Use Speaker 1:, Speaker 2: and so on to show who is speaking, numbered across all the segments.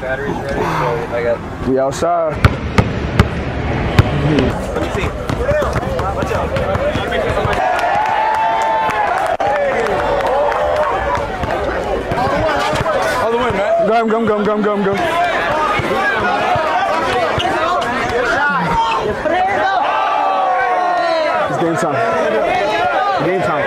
Speaker 1: battery's ready, so I got.
Speaker 2: We outside.
Speaker 1: Let me see. Watch out.
Speaker 3: All the way, man.
Speaker 2: Go, go, go, go, go, go. It's game time. Game time.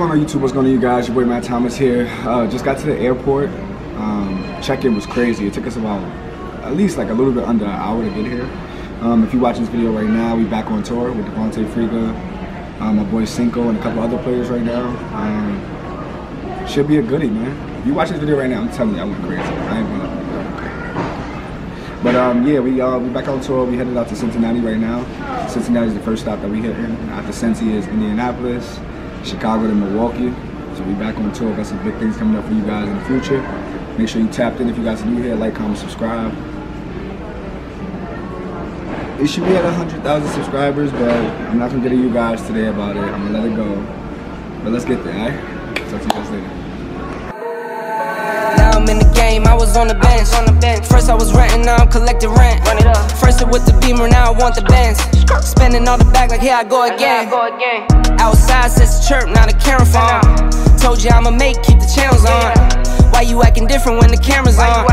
Speaker 2: Going on YouTube? What's going on you guys? Your boy Matt Thomas here. Uh, just got to the airport. Um, check-in was crazy. It took us about at least like a little bit under an hour to get here. Um, if you're watching this video right now, we back on tour with D'Vontay Friga, um, my boy Cinco, and a couple other players right now. Um, should be a goodie, man. If you watch this video right now, I'm telling you, I went crazy. I ain't gonna. But um, yeah, we uh, we back on tour. We headed out to Cincinnati right now. Cincinnati is the first stop that we hit. In. After Cincy is Indianapolis, Chicago to Milwaukee. So we back on tour. Got some big things coming up for you guys in the future. Make sure you tapped in if you guys are new here. Like, comment, subscribe. It should be at 100,000 subscribers, but I'm not gonna get to you guys today about it. I'm gonna let it go. But let's get there, alright? Talk to you guys later.
Speaker 4: Now I'm in the game, I was on the bench. On the bench. First I was renting, now I'm collecting rent. Run it up. First it with the beamer, now I want the Benz. Spending all the back like here I go again. Outside says chirp, now the camera phone. Told you I'ma make, keep the channels on. Why you acting different when the camera's on?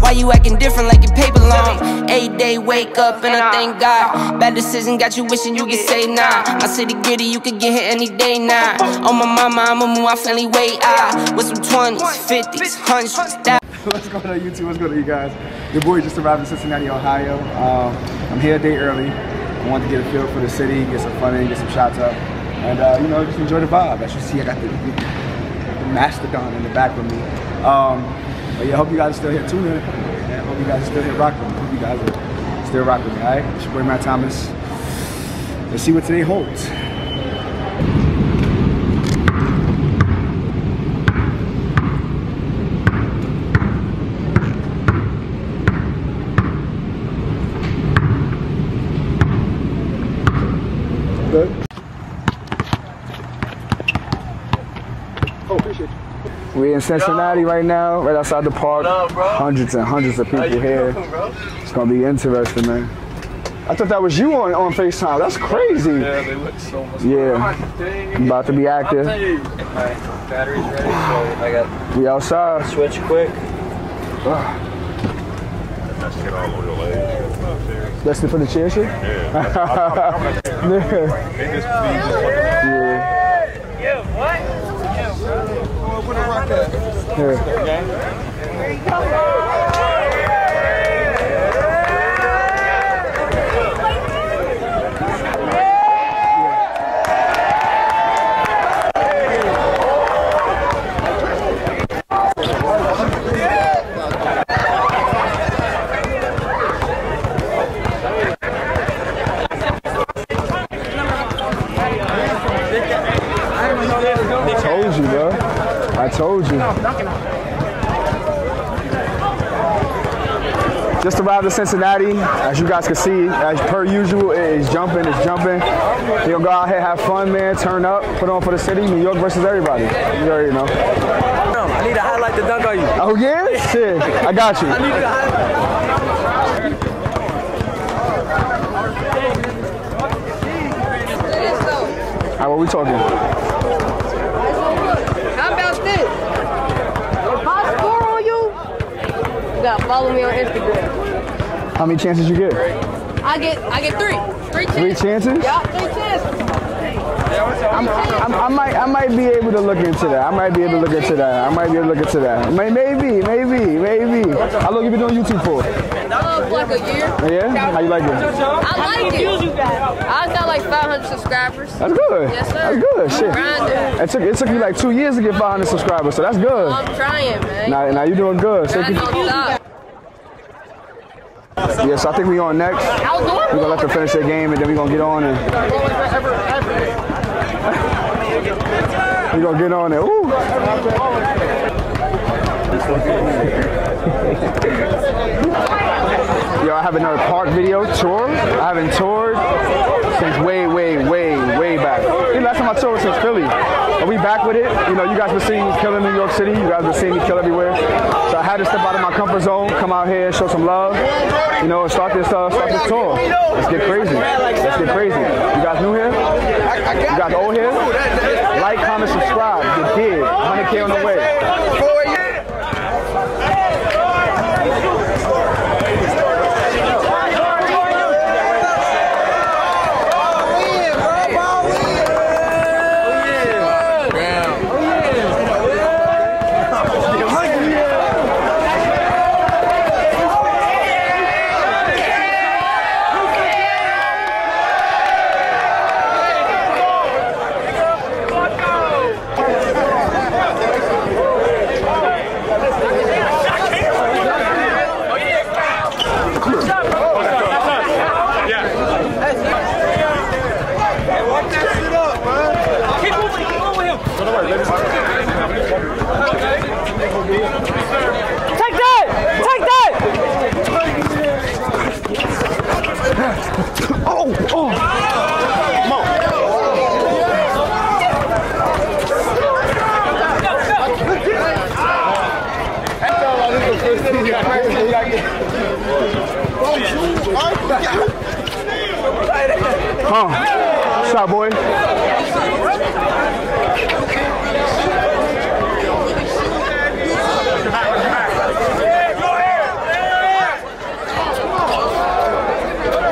Speaker 4: Why you acting different like your paper long? Eight day wake up and I thank God. Bad decision got you wishing you could say nah. My city gritty, you could get hit any day now. On my mama, I'ma move my family way out. With some 20s, 50s, 100s, that.
Speaker 2: What's going on YouTube? What's going on you guys? Your boy just arrived in Cincinnati, Ohio. Um, I'm here a day early. I wanted to get a feel for the city, get some fun in, get some shots up, and uh, you know, just enjoy the vibe. As you see, I got the, the mastodon in the back with me. Um, but yeah, hope you guys are still here. Tune in. And hope you guys are still here rocking. Hope you guys are still rocking. All right, it's your boy Matt Thomas. Let's see what today holds. In Cincinnati right now, right outside the park.
Speaker 1: up, bro?
Speaker 2: Hundreds and hundreds of people here.
Speaker 1: bro?
Speaker 2: It's gonna be interesting, man. I thought that was you on, on FaceTime. That's crazy.
Speaker 1: Yeah, they look so much.
Speaker 2: Yeah. I'm about to be active.
Speaker 1: Alright, battery's ready, so I got.
Speaker 2: We outside.
Speaker 1: Switch quick.
Speaker 2: That's it for the chair shit? Yeah. yeah. I told you, bro. I told you. Just arrived in Cincinnati. As you guys can see, as per usual, it is jumping, it's jumping. You'll go out here, have fun, man. Turn up, put on for the city. New York versus everybody. You already know.
Speaker 1: I need to highlight the dunk on you.
Speaker 2: Oh yeah? Shit. I got you.
Speaker 1: I need to highlight.
Speaker 2: All right, what we talking?
Speaker 5: How about this? If I score on you, you gotta follow me on Instagram.
Speaker 2: How many chances you get?
Speaker 5: I get I get three. Three chances.
Speaker 2: Three
Speaker 5: chances. Yeah, three chances.
Speaker 2: I'm, I'm, I might I might be able to look into that. I might be able to look into that. I might be able to look into that. May- Maybe, maybe, maybe. How long you been doing YouTube for?
Speaker 5: Uh, like a year.
Speaker 2: Yeah? How you like it?
Speaker 5: I like it. I got like 500 subscribers.
Speaker 2: That's good.
Speaker 5: Yes, sir.
Speaker 2: That's good. Shit.
Speaker 5: Grinding.
Speaker 2: It took it took you like two years to get 500 subscribers, so that's good.
Speaker 5: I'm trying, man.
Speaker 2: Now, now you doing good. So
Speaker 5: Grinding
Speaker 2: keep-
Speaker 5: on top.
Speaker 3: Yeah, so I think we on next. We're gonna let them finish their game and then we're gonna get on and we're gonna get on it. Ooh. Yo, I have another park video tour. I haven't toured since way, way, way, way back. The last time I toured was since Philly. And we back with it. You know, you guys been seeing me kill in New York City. You guys been seeing me kill everywhere. So I had to step out of my comfort zone, come out here, show some love. You know, start this, uh, start this tour. Let's get crazy. Let's get crazy. You guys new here? You guys old here? Like, comment, subscribe. You did. 100K on the way.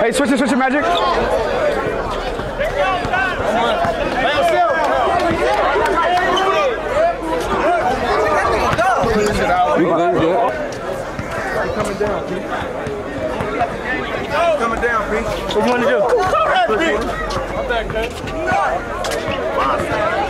Speaker 3: Hey, switch it, switch it, magic.
Speaker 6: Coming down, Pete. What you want to do? Go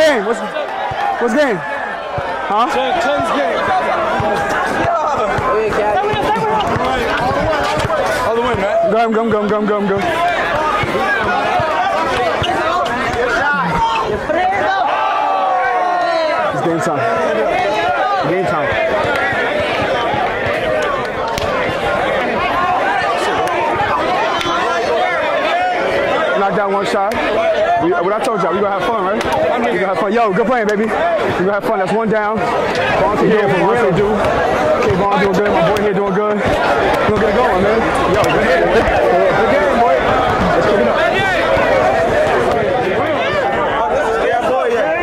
Speaker 3: game? What's, what's game? Huh?
Speaker 5: Clinton's game. All the win, man.
Speaker 3: Gum, gum, gum, gum, gum, gum. It's game time. Game time. Knock down one shot. We, what I told y'all, we gonna have fun, right? We gonna have fun. Yo, good playing, baby. We gonna have fun. That's one down. Vaughn to here from really do. Okay, Vaughn doing good. My boy here doing good. We gonna get it going, man. Yo, good game, boy. Good game, boy. Let's pick it up.
Speaker 5: Yeah, boy, yeah.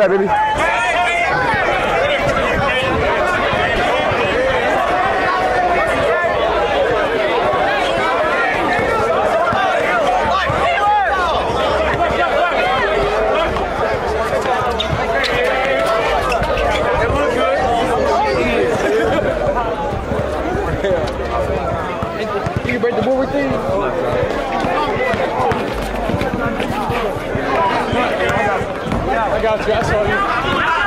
Speaker 3: Bad, baby.
Speaker 5: You break the thing. I got you. I saw you.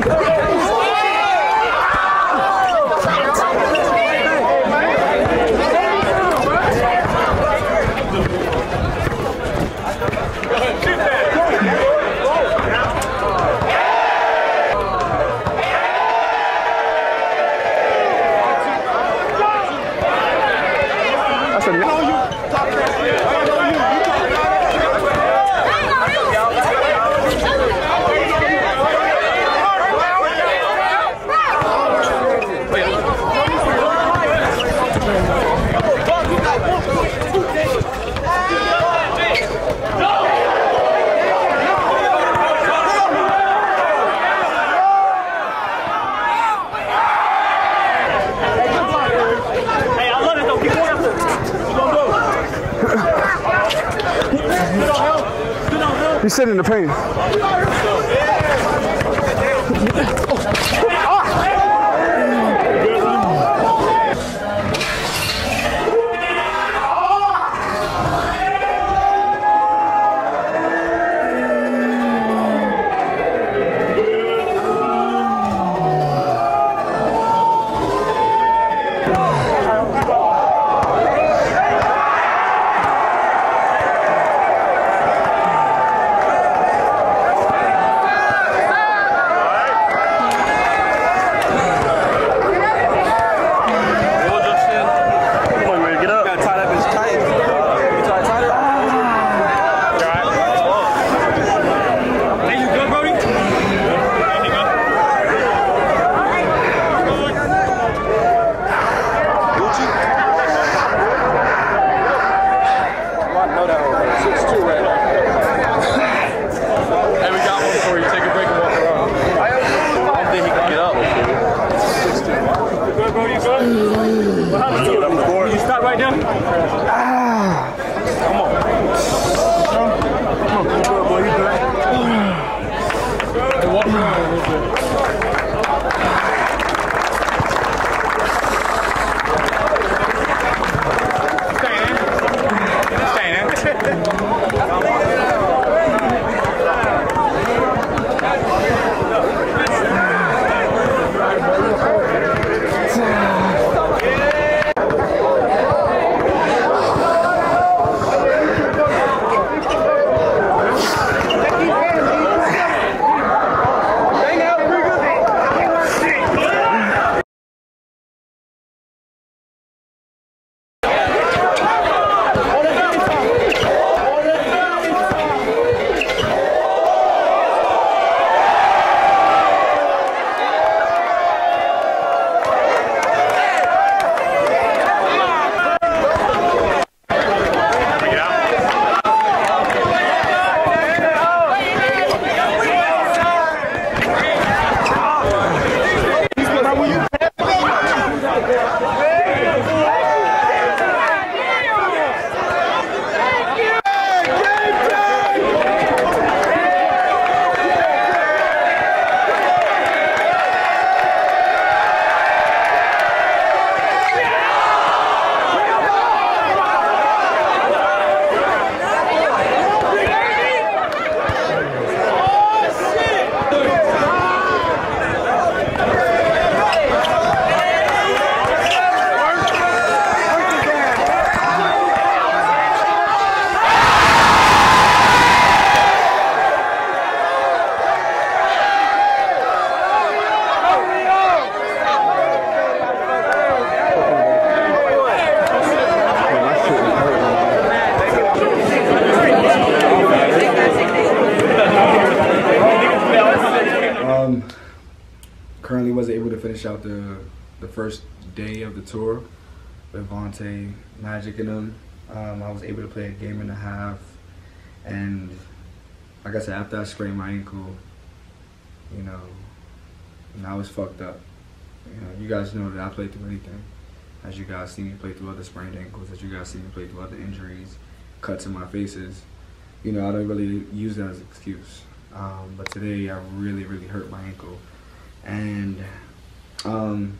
Speaker 3: That's
Speaker 1: He's sitting in the pain.
Speaker 2: First day of the tour with Vontay, Majyc, and them. Um, I was able to play a game and a half, and like I said, after I sprained my ankle, you know, and I was fucked up. You know, you guys know that I played through anything. As you guys see me play through other sprained ankles, as you guys see me play through other injuries, cuts in my faces. You know, I don't really use that as an excuse. Um, but today I really, really hurt my ankle. And um,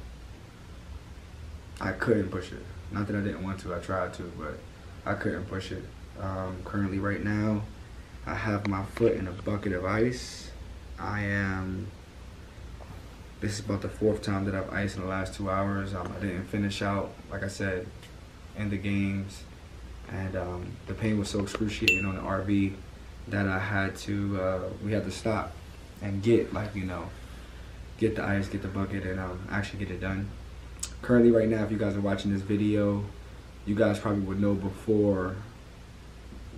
Speaker 2: I couldn't push it. Not that I didn't want to, I tried to, but I couldn't push it. Um, currently, right now, I have my foot in a bucket of ice. I am. This is about the fourth time that I've iced in the last two hours. Um, I didn't finish out, like I said, in the games, and um, the pain was so excruciating on the RV that I had to. Uh, we had to stop and get like you know, get the ice, get the bucket, and um, actually get it done. Currently, right now, if you guys are watching this video, you guys probably would know before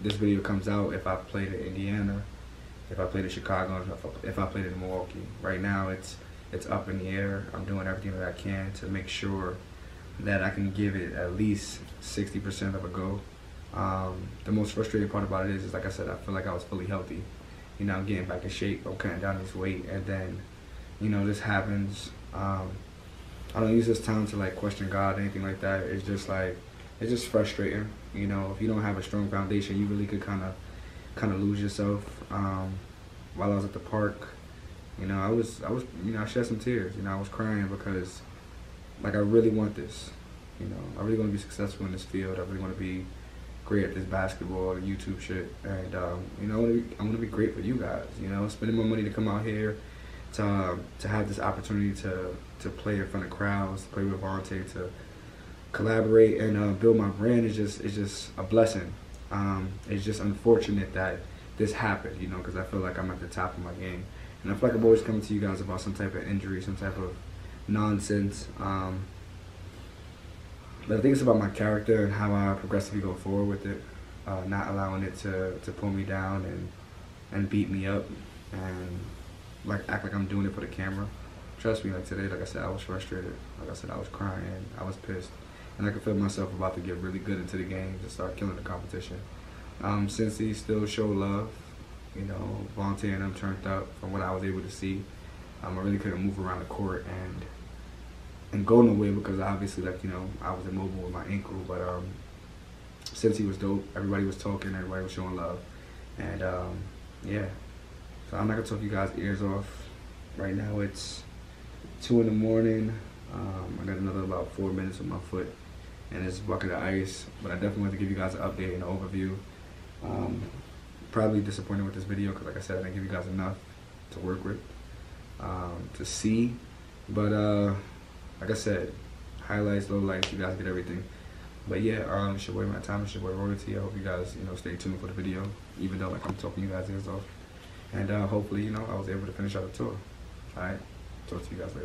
Speaker 2: this video comes out if I played in Indiana, if I played in Chicago, if I, played in Milwaukee. Right now, it's it's up in the air. I'm doing everything that I can to make sure that I can give it at least 60% of a go. Um, the most frustrating part about it is, is, like I said, I feel like I was fully healthy. You know, I'm getting back in shape. I'm cutting down this weight, and then, you know, this happens. Um, I don't use this time to like question God or anything like that. It's just like it's just frustrating. You know, if you don't have a strong foundation, you really could kind of kind of lose yourself. Um, while I was at the park, you know, I was I was you know I shed some tears. You know, I was crying because like I really want this. You know, I really want to be successful in this field. I really want to be great at this basketball YouTube shit. And um, you know, I want to be, be great for you guys. You know, spending more money to come out here to to have this opportunity to to play in front of crowds, to play with Vontay, to collaborate and uh, build my brand is just is just a blessing. Um, it's just unfortunate that this happened, you know, because I feel like I'm at the top of my game, and I feel like I'm always coming to you guys about some type of injury, some type of nonsense. Um, but I think it's about my character and how I progressively go forward with it, uh, not allowing it to, to pull me down and and beat me up and like act like I'm doing it for the camera. Trust me, like today, like I said, I was frustrated. Like I said, I was crying, I was pissed, and I could feel myself about to get really good into the game to start killing the competition. Um, Cincy still show love, you know, Vontay and them turned up from what I was able to see. Um, I really couldn't move around the court and and go nowhere because obviously, like you know, I was immobile with my ankle. But um, Cincy was dope, everybody was talking, everybody was showing love, and um, yeah. So I'm not gonna talk you guys ears off. Right now it's two in the morning. Um, I got another about four minutes with my foot and this bucket of ice. But I definitely want to give you guys an update and an overview. Um, probably disappointed with this video because, like I said, I didn't give you guys enough to work with, um, to see. But uh, like I said, highlights, lowlights, you guys get everything. But yeah, um, it's your boy time. Thomas, your boy Royalty. I hope you guys, you know, stay tuned for the video, even though like I'm talking you guys ears off. And uh, hopefully, you know, I was able to finish out the tour. All right, talk to you guys later.